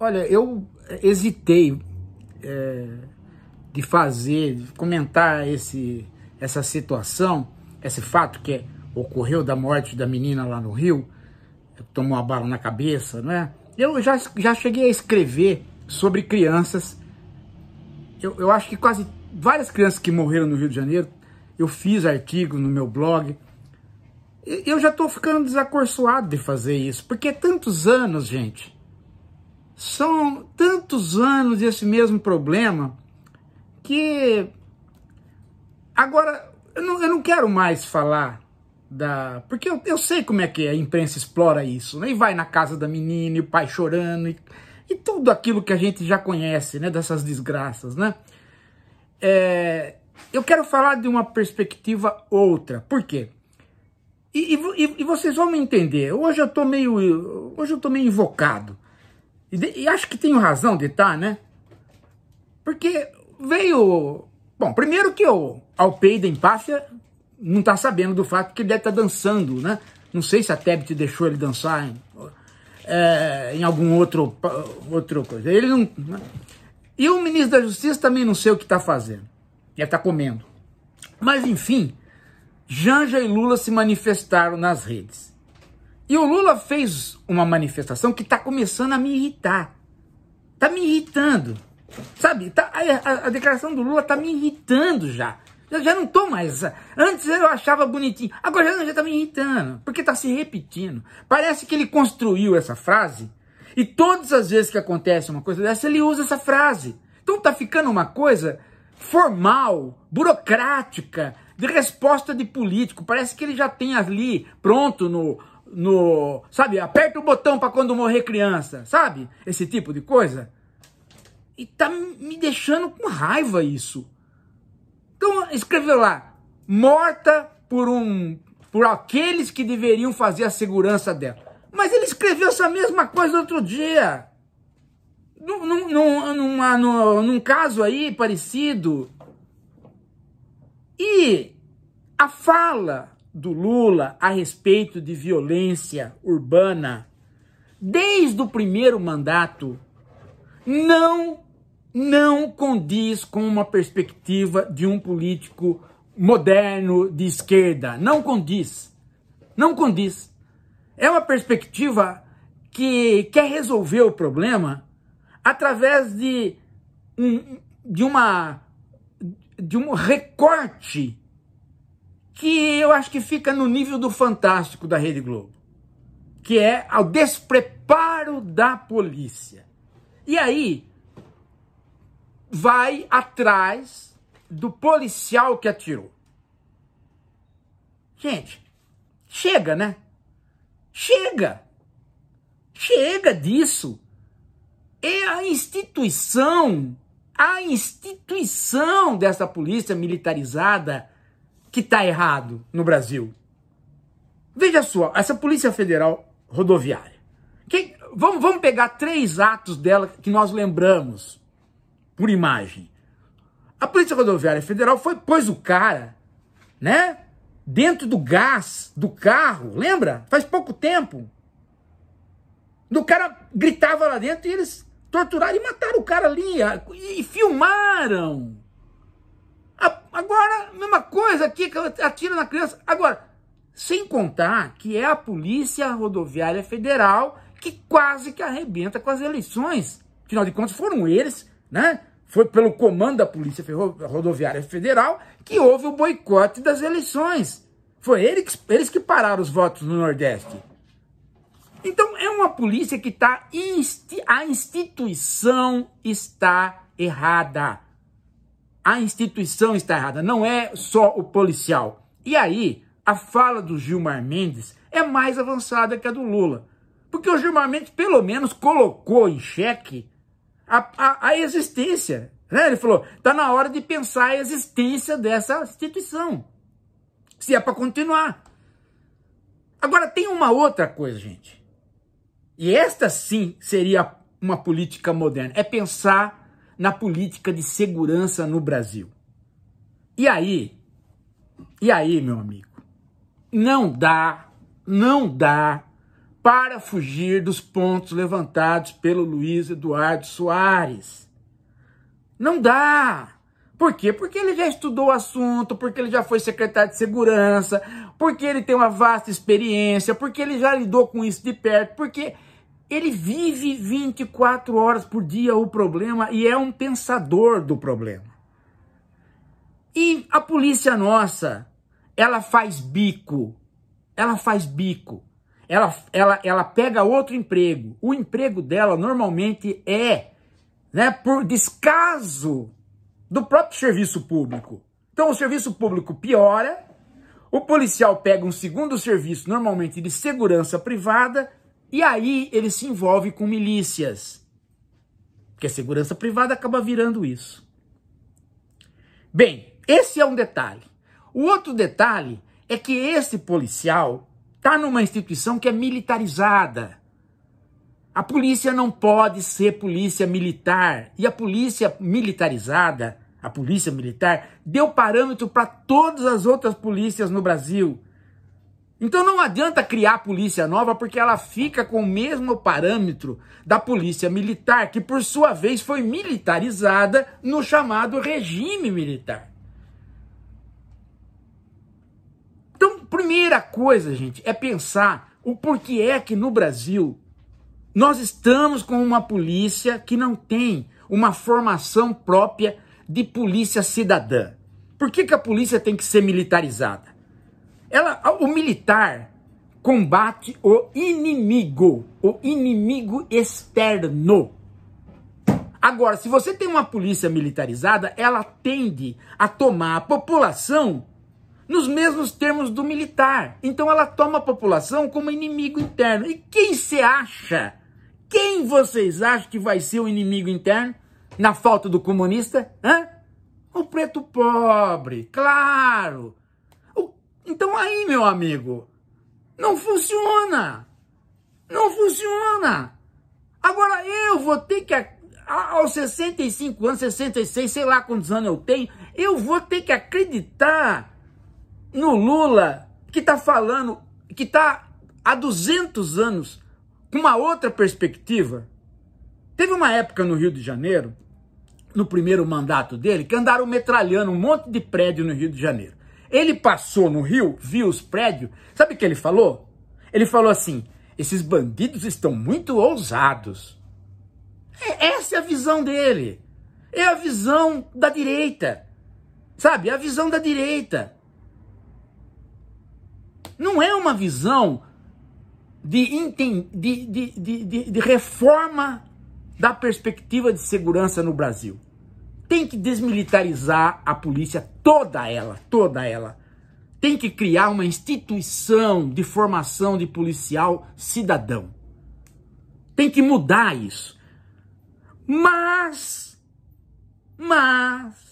Olha, eu hesitei é, de fazer, de comentar esse, essa situação, esse fato que ocorreu da morte da menina lá no Rio, tomou uma bala na cabeça, né? Eu já, já cheguei a escrever sobre crianças. Eu, eu acho que quase várias crianças que morreram no Rio de Janeiro, eu fiz artigo no meu blog. Eu já estou ficando desacorçoado de fazer isso, porque é tantos anos, gente. São tantos anos desse mesmo problema que agora eu não, eu não quero mais falar da. Porque eu, eu sei como é que a imprensa explora isso, né? E vai na casa da menina, e o pai chorando, e, e tudo aquilo que a gente já conhece, né? Dessas desgraças, né? É, eu quero falar de uma perspectiva outra. Por quê? E, e, e, vocês vão me entender. Hoje eu tô meio, hoje eu tô meio invocado. E, de, e acho que tenho razão de estar, tá, né? Porque veio... Bom, primeiro que o Alpeida Empáfia não está sabendo do fato que ele deve estar tá dançando, né? Não sei se a Tebet deixou ele dançar em, é, em algum outro, outro coisa. Ele não... Né? E o ministro da Justiça também não sei o que está fazendo. Deve estar tá comendo. Mas, enfim, Janja e Lula se manifestaram nas redes. E o Lula fez uma manifestação que está começando a me irritar. Está me irritando. Sabe, tá, a, a, declaração do Lula está me irritando já. Eu já não tô mais. Antes eu achava bonitinho, agora já, já tá me irritando, porque tá se repetindo. Parece que ele construiu essa frase e todas as vezes que acontece uma coisa dessa, ele usa essa frase. Então tá ficando uma coisa formal, burocrática, de resposta de político. Parece que ele já tem ali pronto no. No sabe, aperta o botão para quando morrer criança, sabe? Esse tipo de coisa. E tá me deixando com raiva isso. Então escreveu lá, morta por um por aqueles que deveriam fazer a segurança dela. Mas ele escreveu essa mesma coisa outro dia. Num, num, num, num, num caso aí parecido. E a fala do Lula a respeito de violência urbana, desde o primeiro mandato, não não condiz com uma perspectiva de um político moderno de esquerda. Não condiz. Não condiz. É uma perspectiva que quer resolver o problema através de um, de uma de um recorte que eu acho que fica no nível do fantástico da Rede Globo, que é ao despreparo da polícia. E aí vai atrás do policial que atirou. Gente, chega, né? Chega! Chega disso! É a instituição, a instituição dessa polícia militarizada que está errado no Brasil. Veja só, essa Polícia Federal Rodoviária. Que, vamos, vamos pegar três atos dela que nós lembramos por imagem. A Polícia Rodoviária Federal foi pôs o cara, né, dentro do gás do carro, lembra? Faz pouco tempo. Do cara gritava lá dentro e eles torturaram e mataram o cara ali e filmaram. Agora, mesma coisa aqui, atira na criança. Agora, sem contar que é a Polícia Rodoviária Federal que quase que arrebenta com as eleições. Afinal de contas, foram eles, né? Foi pelo comando da Polícia Rodoviária Federal que houve o boicote das eleições. Foi eles, eles que pararam os votos no Nordeste. Então é uma polícia que está. A instituição está errada. A instituição está errada, não é só o policial. E aí, a fala do Gilmar Mendes é mais avançada que a do Lula. Porque o Gilmar Mendes, pelo menos, colocou em xeque a, a, a existência. Né? Ele falou, está na hora de pensar a existência dessa instituição. Se é para continuar. Agora, tem uma outra coisa, gente. E esta sim seria uma política moderna. É pensar na política de segurança no Brasil. E aí, e aí, meu amigo, não dá, não dá para fugir dos pontos levantados pelo Luiz Eduardo Soares. Não dá. Por quê? Porque ele já estudou o assunto, porque ele já foi secretário de segurança, porque ele tem uma vasta experiência, porque ele já lidou com isso de perto, porque ele vive 24 horas por dia o problema e é um pensador do problema. E a polícia nossa, ela faz bico. Ela faz bico. Ela, ela, ela pega outro emprego. O emprego dela normalmente é né, por descaso do próprio serviço público. Então o serviço público piora, o policial pega um segundo serviço, normalmente de segurança privada, e aí ele se envolve com milícias. Porque a segurança privada acaba virando isso. Bem, esse é um detalhe. O outro detalhe é que esse policial está numa instituição que é militarizada. A polícia não pode ser polícia militar. E a polícia militarizada, a polícia militar, deu parâmetro para todas as outras polícias no Brasil. Então não adianta criar polícia nova porque ela fica com o mesmo parâmetro da polícia militar, que por sua vez foi militarizada no chamado regime militar. Então, primeira coisa, gente, é pensar o porquê é que no Brasil nós estamos com uma polícia que não tem uma formação própria de polícia cidadã. Por que, que a polícia tem que ser militarizada? Ela, o militar combate o inimigo, o inimigo externo. Agora, se você tem uma polícia militarizada, ela tende a tomar a população nos mesmos termos do militar. Então ela toma a população como inimigo interno. E quem se acha? Quem vocês acham que vai ser o inimigo interno na falta do comunista? Hã? O preto pobre, claro. Aí, meu amigo, não funciona. Não funciona. Agora eu vou ter que, aos 65 anos, 66, sei lá quantos anos eu tenho, eu vou ter que acreditar no Lula que está falando, que está há 200 anos com uma outra perspectiva. Teve uma época no Rio de Janeiro, no primeiro mandato dele, que andaram metralhando um monte de prédio no Rio de Janeiro. Ele passou no Rio, viu os prédios, sabe o que ele falou? Ele falou assim: esses bandidos estão muito ousados. É, essa é a visão dele. É a visão da direita. Sabe? É a visão da direita. Não é uma visão de, de, de, de, de reforma da perspectiva de segurança no Brasil. Tem que desmilitarizar a polícia, toda ela, toda ela. Tem que criar uma instituição de formação de policial cidadão. Tem que mudar isso. Mas, mas,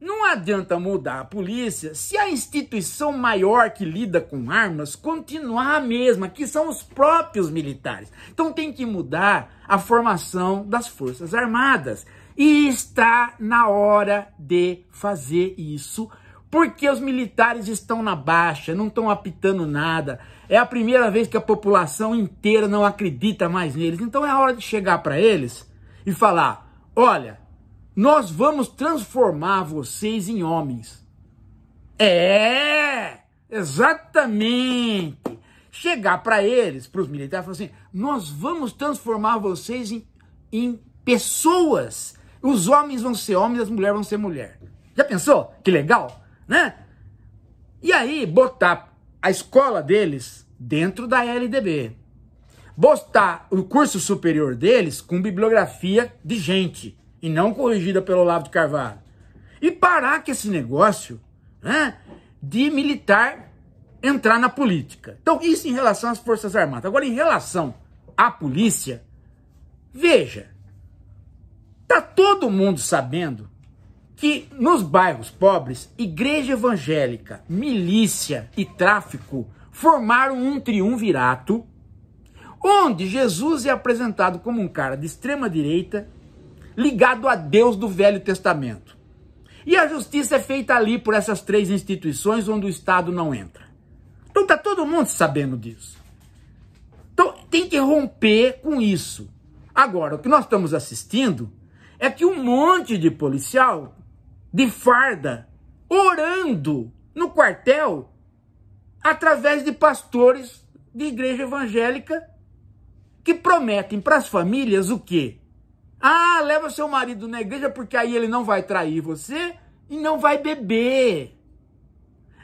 não adianta mudar a polícia se a instituição maior que lida com armas continuar a mesma, que são os próprios militares. Então tem que mudar a formação das Forças Armadas. E está na hora de fazer isso, porque os militares estão na baixa, não estão apitando nada. É a primeira vez que a população inteira não acredita mais neles. Então é a hora de chegar para eles e falar: olha, nós vamos transformar vocês em homens. É, exatamente. Chegar para eles, para os militares, falar assim: nós vamos transformar vocês em, em pessoas os homens vão ser homens, as mulheres vão ser mulher. Já pensou? Que legal, né? E aí, botar a escola deles dentro da LDB. Botar o curso superior deles com bibliografia de gente e não corrigida pelo Olavo de Carvalho. E parar com esse negócio né, de militar entrar na política. Então, isso em relação às Forças Armadas. Agora, em relação à polícia, veja, Tá todo mundo sabendo que nos bairros pobres, igreja evangélica, milícia e tráfico formaram um triunvirato, onde Jesus é apresentado como um cara de extrema direita, ligado a Deus do Velho Testamento. E a justiça é feita ali por essas três instituições onde o Estado não entra. Então tá todo mundo sabendo disso. Então, tem que romper com isso. Agora, o que nós estamos assistindo é que um monte de policial de farda orando no quartel através de pastores de igreja evangélica que prometem para as famílias o quê? Ah, leva seu marido na igreja porque aí ele não vai trair você e não vai beber.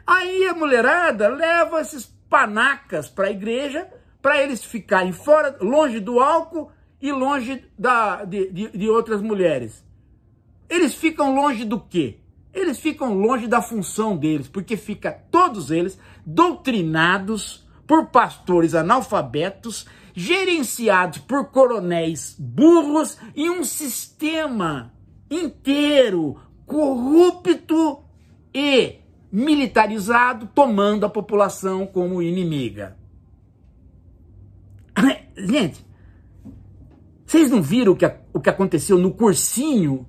Aí a mulherada leva esses panacas para a igreja para eles ficarem fora, longe do álcool e longe da, de, de, de outras mulheres. Eles ficam longe do quê? Eles ficam longe da função deles, porque fica todos eles doutrinados por pastores analfabetos, gerenciados por coronéis burros e um sistema inteiro corrupto e militarizado, tomando a população como inimiga. Gente, vocês não viram o que, o que aconteceu no cursinho?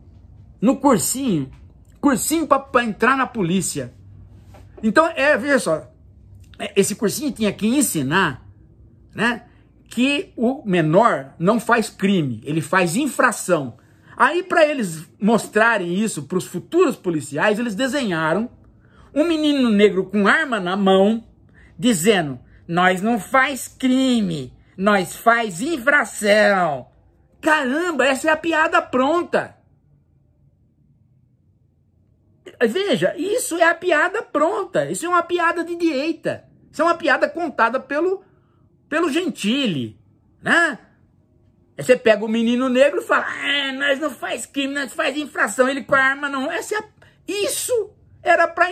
No cursinho. Cursinho para entrar na polícia. Então, é, veja só. É, esse cursinho tinha que ensinar, né? Que o menor não faz crime, ele faz infração. Aí, para eles mostrarem isso para os futuros policiais, eles desenharam um menino negro com arma na mão, dizendo: Nós não faz crime, nós faz infração. Caramba, essa é a piada pronta. Veja, isso é a piada pronta. Isso é uma piada de direita. Isso é uma piada contada pelo, pelo Gentile, né? você pega o menino negro e fala, ah, nós não faz crime, nós faz infração, ele com a arma não. Essa é a... Isso era para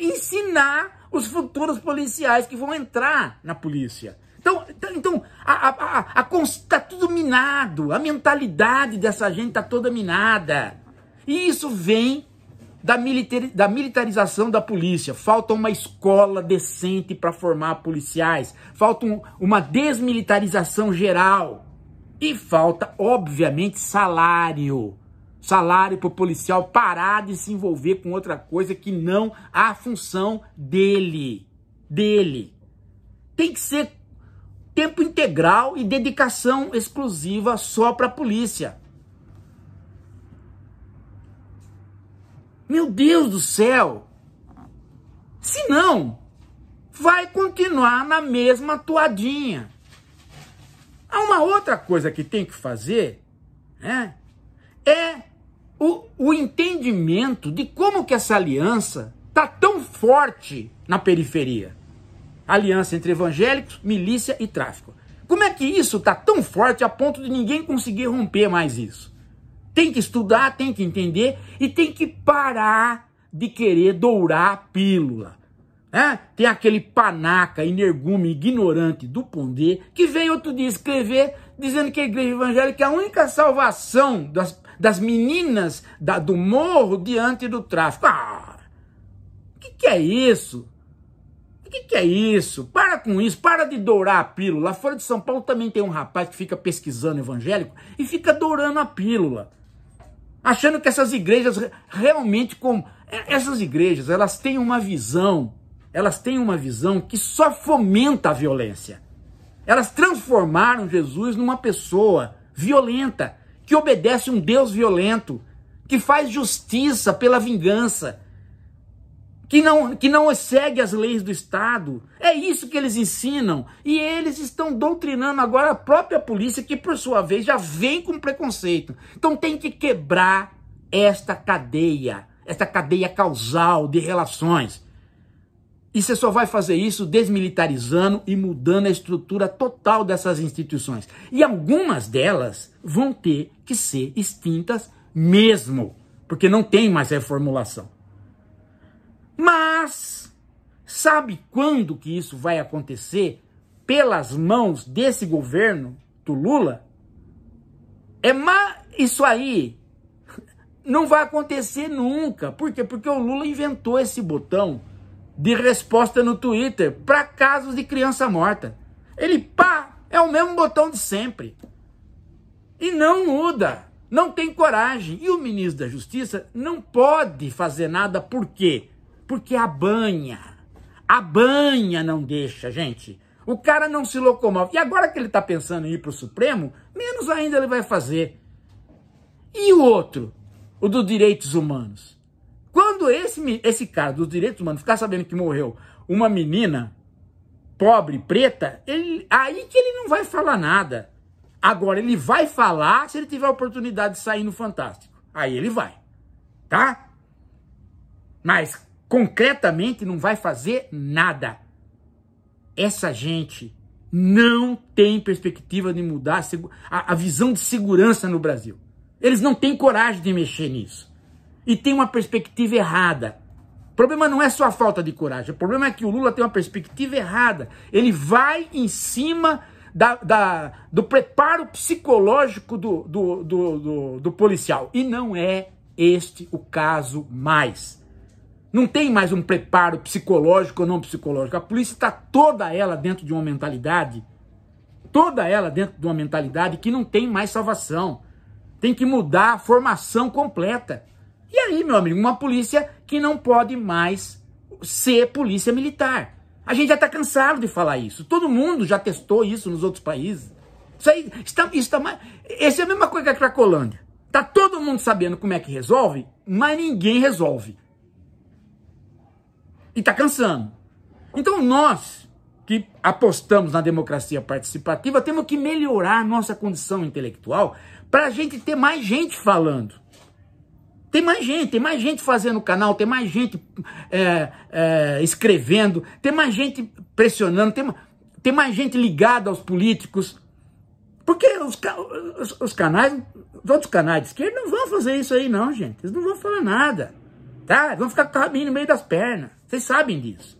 ensinar os futuros policiais que vão entrar na polícia. Então, então, então a, a, a, está tudo minado, a mentalidade dessa gente está toda minada. E isso vem da, militar, da militarização da polícia. Falta uma escola decente para formar policiais. Falta um, uma desmilitarização geral. E falta, obviamente, salário. Salário para o policial parar de se envolver com outra coisa que não a função dele. Dele. Tem que ser tempo integral e dedicação exclusiva só para a polícia. Meu Deus do céu! Se não, vai continuar na mesma toadinha. Há uma outra coisa que tem que fazer, né? É o, o entendimento de como que essa aliança está tão forte na periferia aliança entre evangélicos, milícia e tráfico. Como é que isso está tão forte a ponto de ninguém conseguir romper mais isso? Tem que estudar, tem que entender e tem que parar de querer dourar a pílula. É? Tem aquele panaca, energume, ignorante do Pondé, que veio outro dia escrever dizendo que a igreja evangélica é a única salvação das, das meninas da, do morro diante do tráfico. Ah, o que, que é isso? O que, que, é isso? Para com isso, para de dourar a pílula. Lá fora de São Paulo também tem um rapaz que fica pesquisando evangélico e fica dourando a pílula. Achando que essas igrejas realmente como é, essas igrejas, elas têm uma visão, elas têm uma visão que só fomenta a violência. Elas transformaram Jesus numa pessoa violenta, que obedece um Deus violento, que faz justiça pela vingança, que não, que não segue as leis do Estado. É isso que eles ensinam. E eles estão doutrinando agora a própria polícia, que por sua vez já vem com preconceito. Então tem que quebrar esta cadeia, esta cadeia causal de relações. E você só vai fazer isso desmilitarizando e mudando a estrutura total dessas instituições. E algumas delas vão ter que ser extintas mesmo, porque não tem mais reformulação. Mas sabe quando que isso vai acontecer pelas mãos desse governo do Lula? É ma... isso aí não vai acontecer nunca. Por quê? Porque o Lula inventou esse botão de resposta no Twitter para casos de criança morta. Ele pá, é o mesmo botão de sempre. E não muda. Não tem coragem. E o ministro da Justiça não pode fazer nada por quê? Porque a banha, a banha não deixa, gente. O cara não se locomove. E agora que ele está pensando em ir para o Supremo, menos ainda ele vai fazer. E o outro, o dos direitos humanos? Quando esse, esse cara dos direitos humanos ficar sabendo que morreu uma menina pobre, preta, ele, aí que ele não vai falar nada. Agora, ele vai falar se ele tiver a oportunidade de sair no Fantástico. Aí ele vai, tá? Mas, concretamente, não vai fazer nada. Essa gente não tem perspectiva de mudar a, a visão de segurança no Brasil. Eles não têm coragem de mexer nisso. E tem uma perspectiva errada. O problema não é só a falta de coragem, o problema é que o Lula tem uma perspectiva errada. Ele vai em cima da, da do preparo psicológico do, do, do, do, do policial. E não é este o caso mais. Não tem mais um preparo psicológico ou não psicológico. A polícia está toda ela dentro de uma mentalidade, toda ela dentro de uma mentalidade que não tem mais salvação. Tem que mudar a formação completa. E aí, meu amigo, uma polícia que não pode mais ser polícia militar. A gente já está cansado de falar isso. Todo mundo já testou isso nos outros países. Isso aí está, está mais. Essa é a mesma coisa que a Cracolândia. Tá todo mundo sabendo como é que resolve, mas ninguém resolve. E está cansando. Então nós que apostamos na democracia participativa temos que melhorar nossa condição intelectual para a gente ter mais gente falando. Tem mais gente, tem mais gente fazendo canal, tem mais gente é, é, escrevendo, tem mais gente pressionando, tem, tem mais gente ligada aos políticos. Porque os, os, os, canais, os outros canais de esquerda não vão fazer isso aí não, gente. Eles não vão falar nada. Tá? Vão ficar com o rabinho no meio das pernas. Vocês sabem disso.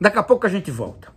Daqui a pouco a gente volta.